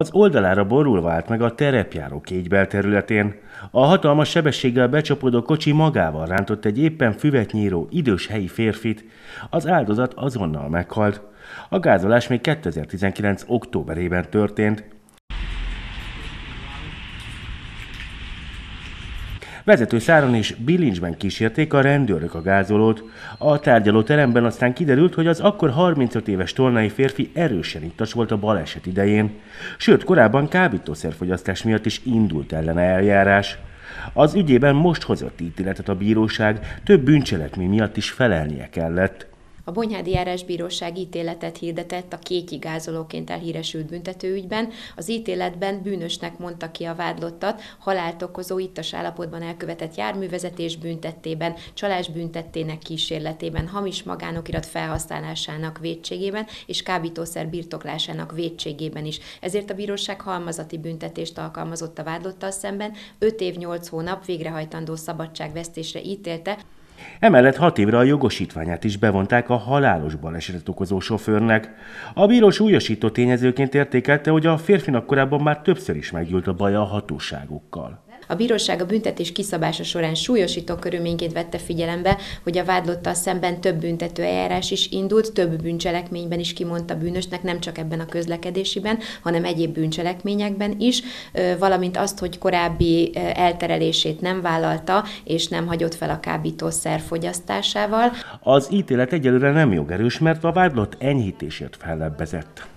Az oldalára borulva állt meg a terepjáró kégybel területén. A hatalmas sebességgel becsapódó kocsi magával rántott egy éppen füvet nyíró idős helyi férfit. Az áldozat azonnal meghalt. A gázolás még 2019. októberében történt. Vezető száron és bilincsben kísérték a rendőrök a gázolót. A tárgyaló teremben aztán kiderült, hogy az akkor 35 éves tolnai férfi erősen ittas volt a baleset idején. Sőt, korábban kábítószerfogyasztás miatt is indult ellene eljárás. Az ügyében most hozott ítéletet a bíróság, több bűncselekmény miatt is felelnie kellett. A Bonyhádi Járásbíróság ítéletet hirdetett a kéki gázolóként elhíresült büntetőügyben. Az ítéletben bűnösnek mondta ki a vádlottat, halált okozó ittas állapotban elkövetett járművezetés büntettében, csalás büntettének kísérletében, hamis magánokirat felhasználásának védségében és kábítószer birtoklásának védségében is. Ezért a bíróság halmazati büntetést alkalmazott a vádlottal szemben, 5 év 8 hónap végrehajtandó szabadságvesztésre ítélte, Emellett hat évre a jogosítványát is bevonták a halálos balesetet okozó sofőrnek. A bíró súlyosító tényezőként értékelte, hogy a férfinak korábban már többször is meggyűlt a baja a hatóságokkal. A bíróság a büntetés kiszabása során súlyosító körülményként vette figyelembe, hogy a vádlottal szemben több büntető eljárás is indult, több bűncselekményben is kimondta bűnösnek, nem csak ebben a közlekedésiben, hanem egyéb bűncselekményekben is, valamint azt, hogy korábbi elterelését nem vállalta, és nem hagyott fel a kábítószer fogyasztásával. Az ítélet egyelőre nem jogerős, mert a vádlott enyhítésért fellebbezett.